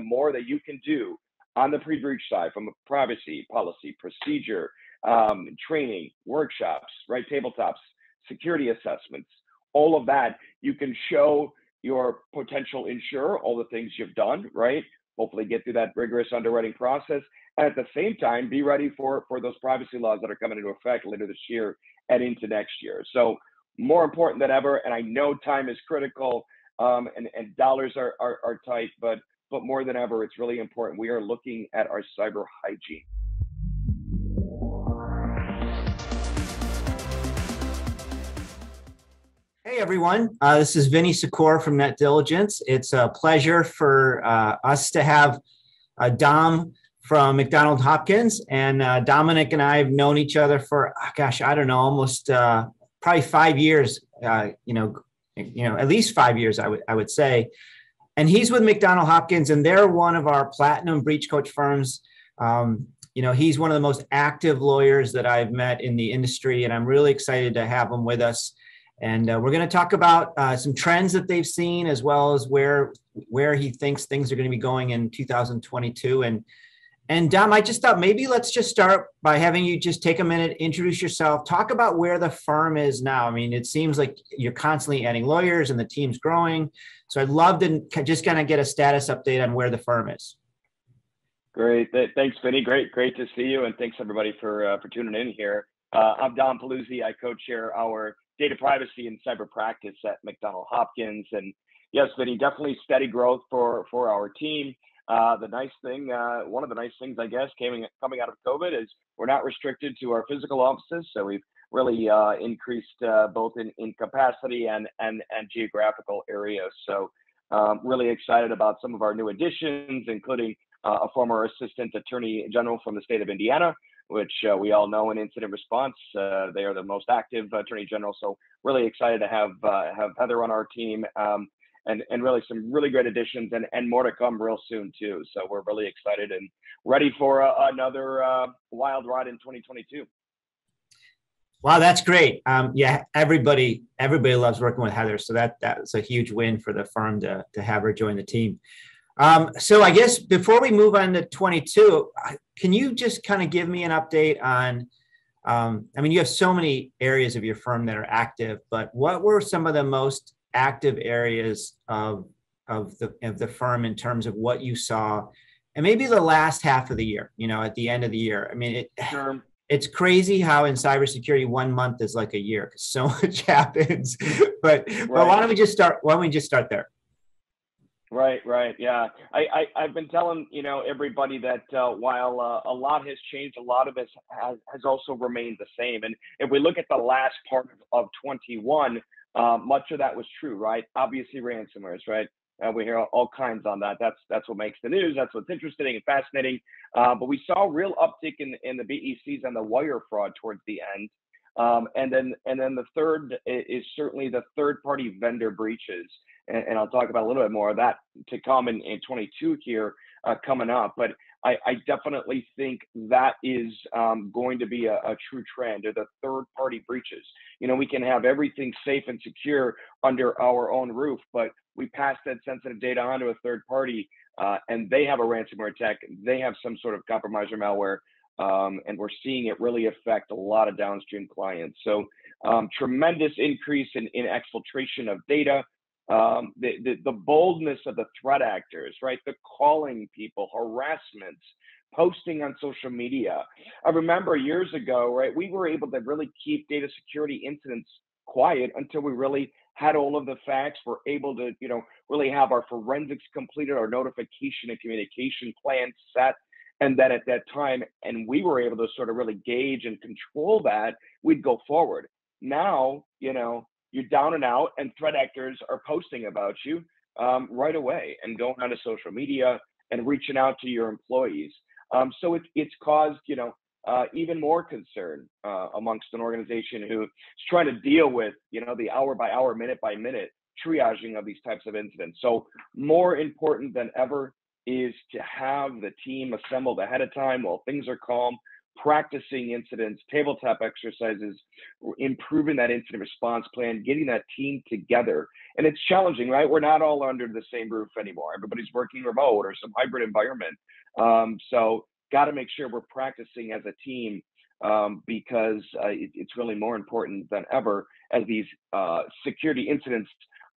more that you can do on the pre-breach side from a privacy policy, procedure, um, training, workshops, right, tabletops, security assessments, all of that, you can show your potential insurer all the things you've done, right? Hopefully get through that rigorous underwriting process. And at the same time, be ready for, for those privacy laws that are coming into effect later this year and into next year. So more important than ever. And I know time is critical um, and, and dollars are, are, are tight, but, but more than ever, it's really important. We are looking at our cyber hygiene. Hey everyone, uh, this is Vinny Sakore from NetDiligence. It's a pleasure for uh, us to have uh, Dom from McDonald Hopkins, and uh, Dominic and I have known each other for oh, gosh, I don't know, almost uh, probably five years. You know, you know, at least five years, I would I would say. And he's with McDonald Hopkins, and they're one of our platinum breach coach firms. Um, you know, he's one of the most active lawyers that I've met in the industry, and I'm really excited to have him with us. And uh, we're going to talk about uh, some trends that they've seen, as well as where where he thinks things are going to be going in 2022. And and Dom, I just thought maybe let's just start by having you just take a minute, introduce yourself, talk about where the firm is now. I mean, it seems like you're constantly adding lawyers and the team's growing. So I'd love to just kind of get a status update on where the firm is. Great, thanks, Vinny. Great, great to see you, and thanks everybody for uh, for tuning in here. Uh, I'm Dom Paluzzi. I co-chair our data privacy and cyber practice at McDonald Hopkins. And yes, Vinny, definitely steady growth for for our team. Uh, the nice thing, uh, one of the nice things, I guess, coming coming out of COVID is we're not restricted to our physical offices, so we've really uh, increased uh, both in, in capacity and and and geographical areas. So um, really excited about some of our new additions, including uh, a former assistant attorney general from the state of Indiana, which uh, we all know in incident response. They are the most active attorney general. So really excited to have have Heather on our team. Um, and, and really some really great additions and, and more to come real soon too. So we're really excited and ready for another uh, wild ride in 2022. Wow, that's great. Um, yeah, everybody everybody loves working with Heather, so that that's a huge win for the firm to to have her join the team. Um, so I guess before we move on to 22, can you just kind of give me an update on? Um, I mean, you have so many areas of your firm that are active, but what were some of the most active areas of of the of the firm in terms of what you saw, and maybe the last half of the year? You know, at the end of the year. I mean, it. Sure. It's crazy how in cybersecurity one month is like a year because so much happens. but right. but why don't we just start? Why don't we just start there? Right, right, yeah. I, I have been telling you know everybody that uh, while uh, a lot has changed, a lot of it has has also remained the same. And if we look at the last part of 21, uh, much of that was true, right? Obviously, ransomwares, right? Uh, we hear all kinds on that. That's that's what makes the news. That's what's interesting and fascinating. Uh, but we saw real uptick in in the BECs and the wire fraud towards the end. Um, and then and then the third is certainly the third party vendor breaches and, and, I'll talk about a little bit more of that to come in, in 22 here uh, coming up. But I, I, definitely think that is um, going to be a, a, true trend or the third party breaches. You know, we can have everything safe and secure under our own roof, but we pass that sensitive data on to a third party uh, and they have a ransomware attack, they have some sort of compromise or malware. Um, and we're seeing it really affect a lot of downstream clients. So, um, tremendous increase in, in exfiltration of data, um, the, the, the boldness of the threat actors, right? The calling people, harassments, posting on social media. I remember years ago, right, we were able to really keep data security incidents quiet until we really had all of the facts. We're able to, you know, really have our forensics completed, our notification and communication plan set. And then at that time, and we were able to sort of really gauge and control that, we'd go forward. Now, you know, you're down and out, and threat actors are posting about you um, right away and going onto social media and reaching out to your employees. Um, so it, it's caused, you know, uh, even more concern uh, amongst an organization who is trying to deal with, you know, the hour by hour, minute by minute triaging of these types of incidents. So more important than ever is to have the team assembled ahead of time while things are calm, practicing incidents, tabletop exercises, improving that incident response plan, getting that team together. And it's challenging, right? We're not all under the same roof anymore. Everybody's working remote or some hybrid environment. Um, so, got to make sure we're practicing as a team um, because uh, it, it's really more important than ever as these uh, security incidents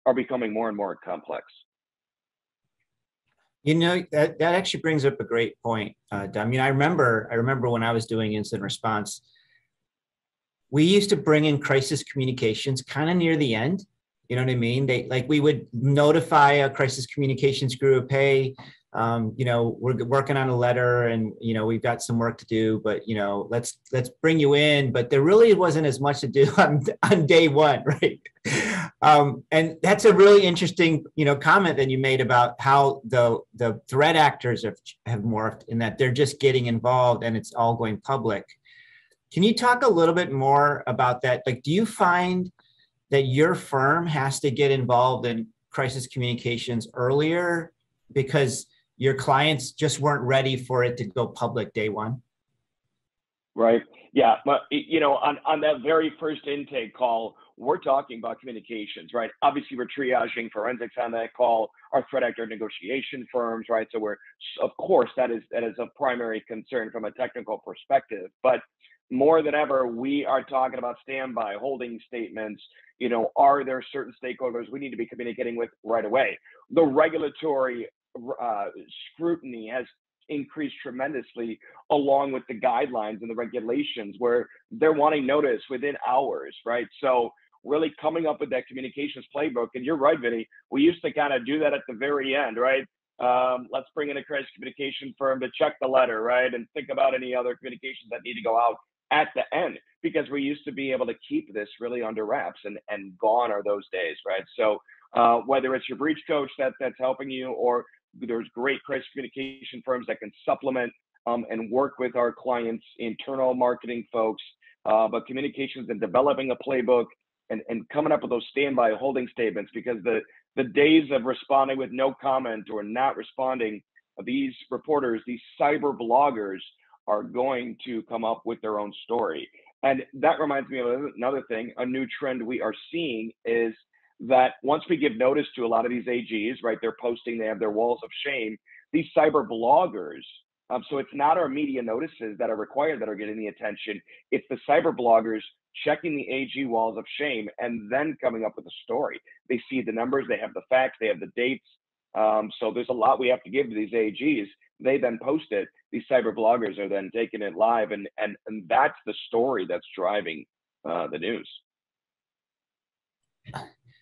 are becoming more and more complex. You know that that actually brings up a great point. Uh, I mean, I remember I remember when I was doing incident response, we used to bring in crisis communications kind of near the end. You know what I mean? They like we would notify a crisis communications group, hey, um, you know, we're working on a letter and, you know, we've got some work to do, but, you know, let's, let's bring you in, but there really wasn't as much to do on, on day one. Right. Um, and that's a really interesting, you know, comment that you made about how the, the threat actors have, have morphed in that they're just getting involved and it's all going public. Can you talk a little bit more about that? Like, do you find that your firm has to get involved in crisis communications earlier because your clients just weren't ready for it to go public day one? Right. Yeah. But, you know, on, on that very first intake call, we're talking about communications, right? Obviously, we're triaging forensics on that call, our threat actor negotiation firms, right? So we're, of course, that is that is a primary concern from a technical perspective. But more than ever, we are talking about standby, holding statements. You know, are there certain stakeholders we need to be communicating with right away? The regulatory uh, scrutiny has increased tremendously along with the guidelines and the regulations where they're wanting notice within hours, right? So really coming up with that communications playbook. And you're right, Vinny. We used to kind of do that at the very end, right? Um, let's bring in a crisis communication firm to check the letter, right? And think about any other communications that need to go out at the end because we used to be able to keep this really under wraps and, and gone are those days, right? So uh, whether it's your breach coach that, that's helping you or there's great crisis communication firms that can supplement um, and work with our clients, internal marketing folks, uh, but communications and developing a playbook and, and coming up with those standby holding statements because the, the days of responding with no comment or not responding, these reporters, these cyber bloggers are going to come up with their own story. And that reminds me of another thing. A new trend we are seeing is that once we give notice to a lot of these AGs, right, they're posting, they have their walls of shame. These cyber bloggers, um, so it's not our media notices that are required that are getting the attention. It's the cyber bloggers checking the AG walls of shame and then coming up with a story. They see the numbers, they have the facts, they have the dates. Um, so there's a lot we have to give to these AGs. They then post it. These cyber bloggers are then taking it live, and and and that's the story that's driving uh, the news.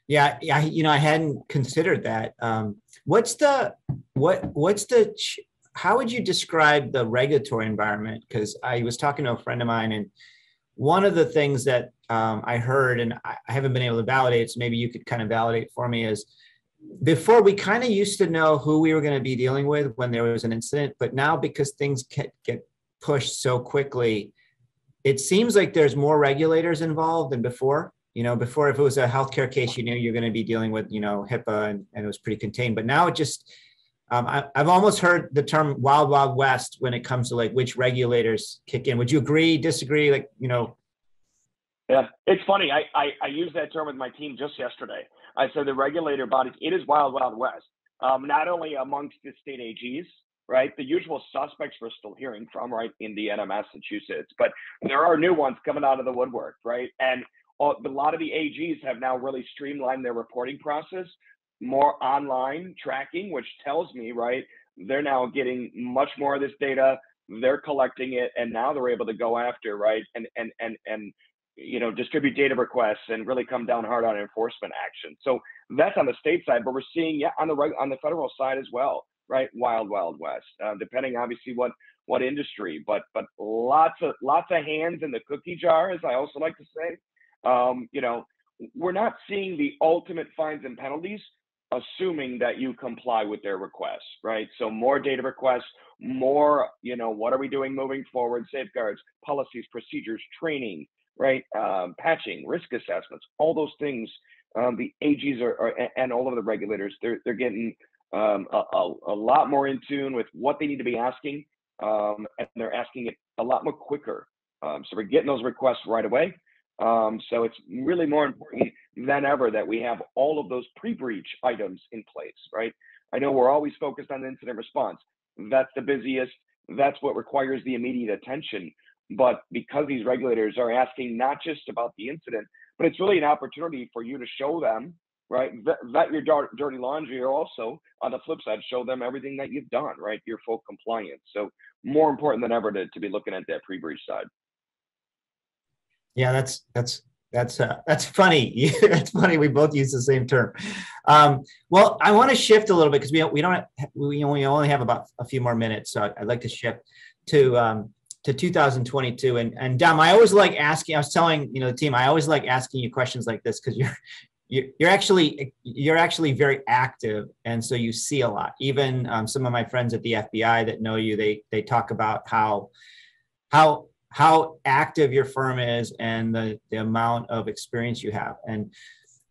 Yeah, yeah, you know, I hadn't considered that. Um, what's the what what's the how would you describe the regulatory environment? Because I was talking to a friend of mine, and one of the things that um, I heard, and I haven't been able to validate, so maybe you could kind of validate for me, is before we kind of used to know who we were going to be dealing with when there was an incident, but now because things get, get pushed so quickly, it seems like there's more regulators involved than before. You know before if it was a healthcare case you knew you're going to be dealing with you know hipaa and, and it was pretty contained but now it just um, I, have almost heard the term wild wild west when it comes to like which regulators kick in would you agree disagree like you know yeah it's funny i i, I used that term with my team just yesterday i said the regulator bodies it is wild wild west um, not only amongst the state ags right? The usual suspects we're still hearing from, right? Indiana, Massachusetts, but there are new ones coming out of the woodwork, right? And a lot of the AGs have now really streamlined their reporting process, more online tracking, which tells me, right, they're now getting much more of this data, they're collecting it, and now they're able to go after, right, and and and and you know distribute data requests and really come down hard on enforcement action. So that's on the state side, but we're seeing yeah on the right on the federal side as well, right? Wild wild west, uh, depending obviously what what industry, but but lots of lots of hands in the cookie jar, as I also like to say. Um, you know, we're not seeing the ultimate fines and penalties, assuming that you comply with their requests, right? So more data requests, more, you know, what are we doing moving forward? Safeguards, policies, procedures, training, right? Um, patching, risk assessments, all those things. Um, the AGs are, are, and all of the regulators, they're they're getting um, a, a, a, lot more in tune with what they need to be asking, um, and they're asking it a lot more quicker. Um, so we're getting those requests right away. Um, so it's really more important than ever that we have all of those pre-breach items in place, right? I know we're always focused on incident response. That's the busiest. That's what requires the immediate attention. But because these regulators are asking not just about the incident, but it's really an opportunity for you to show them, right? Vet, your dirty laundry, or also on the flip side, show them everything that you've done, right? Your full compliance. So more important than ever to, to be looking at that pre-breach side. Yeah, that's that's that's uh, that's funny. it's funny. We both use the same term. Um, well, I want to shift a little bit because we we don't we only only have about a few more minutes, so I'd like to shift to um, to 2022. And and Dom, I always like asking. I was telling you know the team, I always like asking you questions like this because you're you're actually you're actually very active and so you see a lot even um, some of my friends at the fbi that know you they they talk about how how how active your firm is and the, the amount of experience you have. And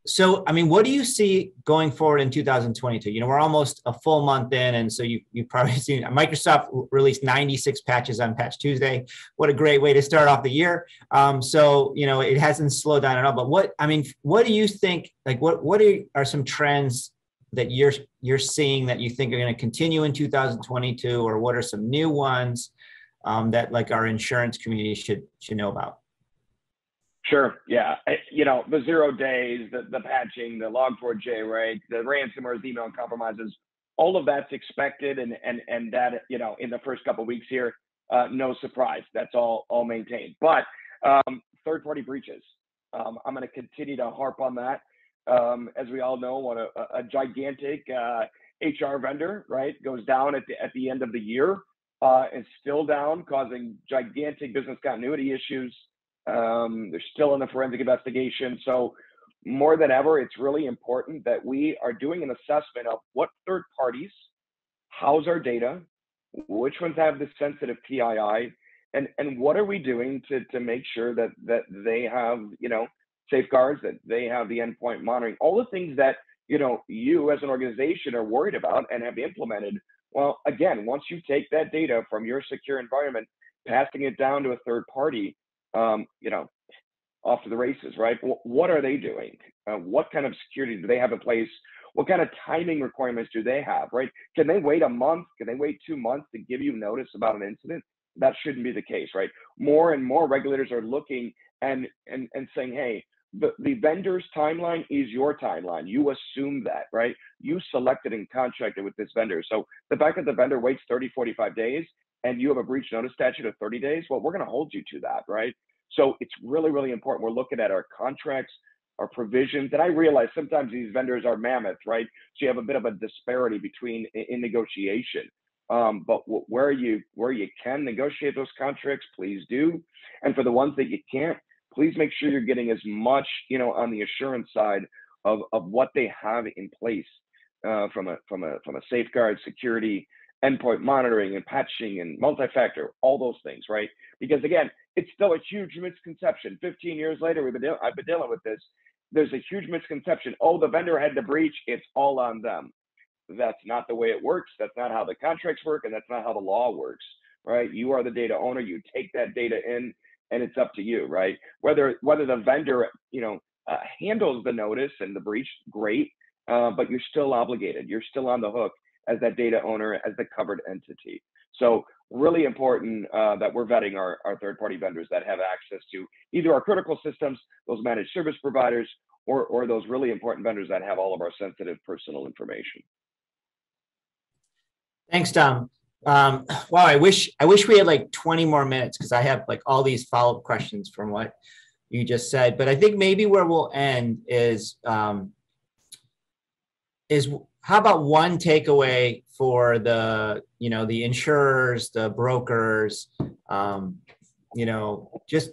so, I mean, what do you see going forward in 2022? You know, we're almost a full month in, and so you you probably seen Microsoft released 96 patches on Patch Tuesday. What a great way to start off the year! Um, so you know, it hasn't slowed down at all. But what I mean, what do you think? Like, what what are, are some trends that you're you're seeing that you think are going to continue in 2022, or what are some new ones? Um, that like our insurance community should should know about? Sure. Yeah. You know, the zero days, the, the patching, the log4j, right? The ransomware, email compromises, all of that's expected. And, and, and that, you know, in the first couple weeks here, uh, no surprise. That's all, all maintained. But um, third party breaches, um, I'm going to continue to harp on that. Um, as we all know, what a, a gigantic uh, HR vendor, right, goes down at the, at the end of the year uh, is still down, causing gigantic business continuity issues. Um, they're still in the forensic investigation. So, more than ever, it's really important that we are doing an assessment of what third parties house our data, which ones have the sensitive PII, and and what are we doing to to make sure that that they have you know safeguards, that they have the endpoint monitoring, all the things that you know you as an organization are worried about and have implemented well, again, once you take that data from your secure environment, passing it down to a third party, um, you know, off to the races, right? what are they doing? Uh, what kind of security do they have in place? What kind of timing requirements do they have, right? Can they wait a month? Can they wait two months to give you notice about an incident? That shouldn't be the case, right? More and more regulators are looking and and and saying, hey, the, the vendor's timeline is your timeline. You assume that, right? You selected and contracted with this vendor. So the fact that the vendor waits 30, 45 days and you have a breach notice statute of 30 days, well, we're going to hold you to that, right? So it's really, really important. We're looking at our contracts, our provisions. And I realize sometimes these vendors are mammoth, right? So you have a bit of a disparity between in negotiation. Um, but where you where you can negotiate those contracts, please do. And for the ones that you can't, please make sure you're getting as much, you know, on the assurance side of, of what they have in place uh, from a from a from a safeguard, security, endpoint monitoring, and patching, and multi-factor, all those things, right? Because again, it's still a huge misconception. 15 years later, we've been de- I've been dealing with this. There's a huge misconception. Oh, the vendor had the breach; it's all on them. That's not the way it works. That's not how the contracts work, and that's not how the law works, right? You are the data owner. You take that data in and it's up to you, right? Whether whether the vendor, you know, uh, handles the notice and the breach, great, uh, but you're still obligated. You're still on the hook as that data owner, as the covered entity. So really important uh, that we're vetting our, our third-party vendors that have access to either our critical systems, those managed service providers, or, or those really important vendors that have all of our sensitive personal information. Thanks, Dom. Um, wow, I wish I wish we had like 20 more minutes because I have like all these follow-up questions from what you just said. But I think maybe where we'll end is um, is how about one takeaway for the you know the insurers, the brokers, um, you know, just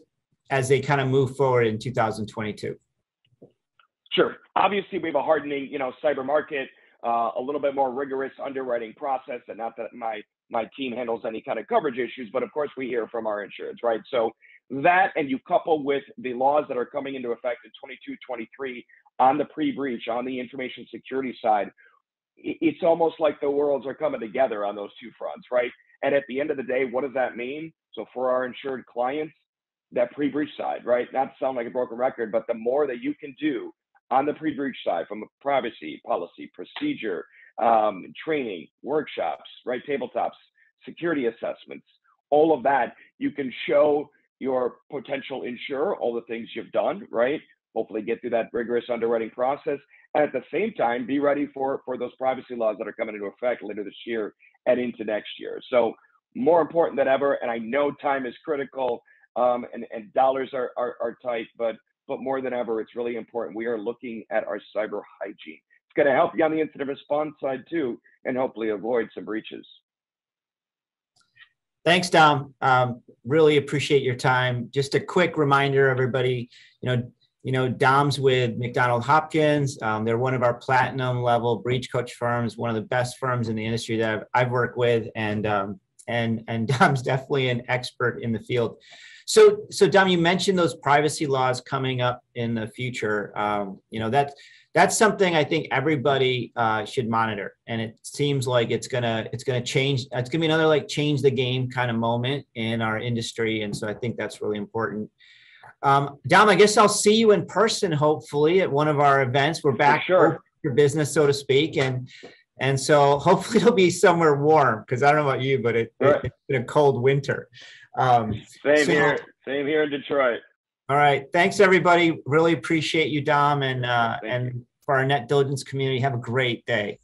as they kind of move forward in 2022. Sure. Obviously, we have a hardening, you know, cyber market, uh, a little bit more rigorous underwriting process, and not that my my team handles any kind of coverage issues, but of course we hear from our insurance, right? So that and you couple with the laws that are coming into effect in 22, 23 on the pre-breach, on the information security side, it's almost like the worlds are coming together on those two fronts, right? And at the end of the day, what does that mean? So for our insured clients, that pre-breach side, right? Not to sound like a broken record, but the more that you can do on the pre-breach side from a privacy policy, procedure, um, training, workshops, right? Tabletops, security assessments, all of that, you can show your potential insurer all the things you've done, right? Hopefully get through that rigorous underwriting process. And at the same time, be ready for, for those privacy laws that are coming into effect later this year and into next year. So more important than ever. And I know time is critical um, and, and dollars are, are, are tight, but, but more than ever, it's really important. We are looking at our cyber hygiene. Going to help you on the incident response side too, and hopefully avoid some breaches. Thanks, Dom. Um, really appreciate your time. Just a quick reminder, everybody. You know, you know, Dom's with McDonald Hopkins. Um, they're one of our platinum level breach coach firms, one of the best firms in the industry that I've, I've worked with, and um, and and Dom's definitely an expert in the field. So, so Dom, you mentioned those privacy laws coming up in the future. Um, you know, that's that's something I think everybody uh, should monitor, and it seems like it's gonna it's gonna change. It's gonna be another like change the game kind of moment in our industry, and so I think that's really important. Um, Dom, I guess I'll see you in person, hopefully, at one of our events. We're back for sure. business, so to speak, and and so hopefully it'll be somewhere warm because I don't know about you, but it, right. it, has been a cold winter. Um, Same so, here. Same here in Detroit. All right. Thanks, everybody. Really appreciate you, Dom, and uh, and for our NetDiligence community. Have a great day.